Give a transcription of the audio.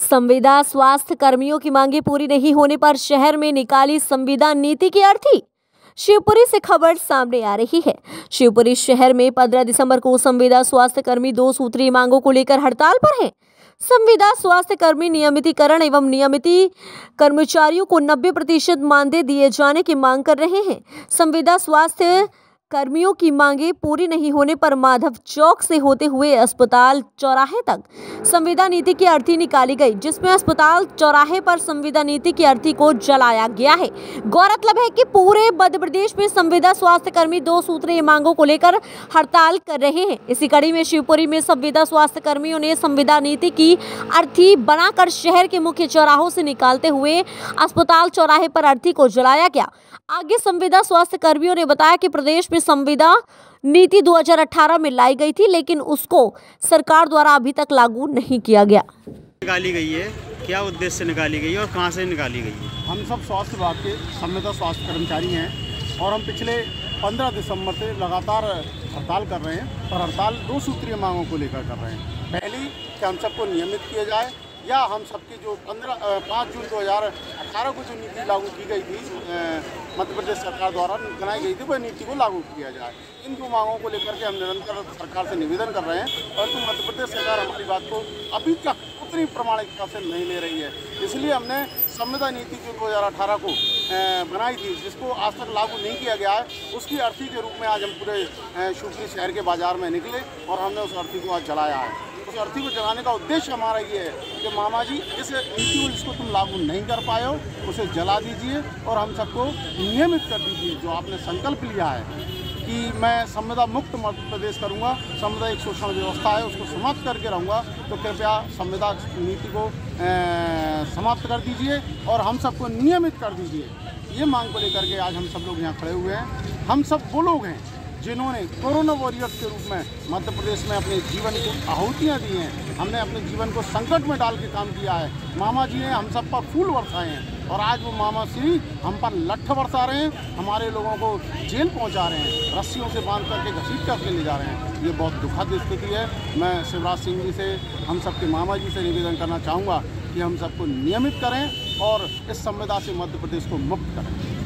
संविदा स्वास्थ्य कर्मियों की मांगे पूरी नहीं होने पर शहर में निकाली संविदा नीति की अर्थी। शिवपुरी से खबर सामने आ रही है। शिवपुरी शहर में 15 दिसंबर को संविदा स्वास्थ्य कर्मी दो सूत्रीय मांगों को लेकर हड़ताल पर हैं। संविदा स्वास्थ्य कर्मी नियमितीकरण एवं नियमिती कर्मचारियों को 90 प्रतिशत मानदेय दिए जाने की मांग कर रहे हैं। संविदा स्वास्थ्य कर्मियों की मांगे पूरी नहीं होने पर माधव चौक से होते हुए अस्पताल चौराहे तक संविदा नीति की अर्थी निकाली गई, जिसमें अस्पताल चौराहे पर संविदा नीति की अर्थी को जलाया गया है। गौरतलब है कि पूरे मध्य प्रदेश में संविदा स्वास्थ्य कर्मी दो सूत्रीय मांगों को लेकर हड़ताल कर रहे हैं। इसी कड़ी में शिवपुरी में संविदा स्वास्थ्य कर्मियों ने संविदा नीति की अर्थी बनाकर शहर के मुख्य चौराहों से निकालते हुए अस्पताल चौराहे पर अर्थी को जलाया गया। आगे संविदा स्वास्थ्य कर्मियों ने बताया कि प्रदेश में संविदा नीति 2018 में लाई गई थी लेकिन उसको सरकार द्वारा अभी तक लागू नहीं किया गया। निकाली गई है। क्या उद्देश्य से निकाली गई है और कहाँ से निकाली गई है? हम सब स्वास्थ्य विभाग के संविदा स्वास्थ्य कर्मचारी हैं और हम पिछले 15 दिसंबर से लगातार हड़ताल कर रहे हैं और हड़ताल दो सूत्रीय मांगों को लेकर कर रहे हैं। पहली कि हम सबको नियमित किया जाए या हम सबकी जो पंद्रह पाँच जून दो हज़ार अठारह को जो नीति लागू की गई थी मध्य प्रदेश सरकार द्वारा बनाई गई थी, वह नीति को लागू किया जाए। इन दो मांगों को लेकर के हम निरंतर सरकार से निवेदन कर रहे हैं, परंतु मध्य प्रदेश सरकार हमारी बात को अभी तक उतनी प्रमाणिकता से नहीं ले रही है। इसलिए हमने संविदा नीति जो दो हज़ार अठारह को बनाई थी, जिसको आज तक लागू नहीं किया गया है, उसकी अर्थी के रूप में आज हम पूरे शिवपुरी शहर के बाज़ार में निकले और हमने उस अर्थी को आज जलाया है। अर्थी को जलाने का उद्देश्य हमारा ये है कि मामा जी, इस नीति को जिसको तुम लागू नहीं कर पाए हो, उसे जला दीजिए और हम सबको नियमित कर दीजिए, जो आपने संकल्प लिया है कि मैं संविदा मुक्त मध्य प्रदेश करूँगा, संविदा एक शोषण व्यवस्था है, उसको समाप्त करके रहूँगा तो कृपया संविदा नीति को समाप्त कर दीजिए और हम सबको नियमित कर दीजिए। ये मांग को लेकर के आज हम सब लोग यहाँ खड़े हुए हैं। हम सब वो लोग हैं जिन्होंने कोरोना वॉरियर्स के रूप में मध्य प्रदेश में अपने जीवन को आहुतियाँ दी हैं, हमने अपने जीवन को संकट में डाल के काम किया है। मामा जी ने हम सब पर फूल बरसाए हैं और आज वो मामा श्री हम पर लठ बरसा रहे हैं, हमारे लोगों को जेल पहुँचा रहे हैं, रस्सियों से बाँध करके घसीट करके ले जा रहे हैं। ये बहुत दुखद स्थिति है। मैं शिवराज सिंह जी से, हम सबके मामा जी से निवेदन करना चाहूँगा कि हम सबको नियमित करें और इस संविदा से मध्य प्रदेश को मुक्त करें।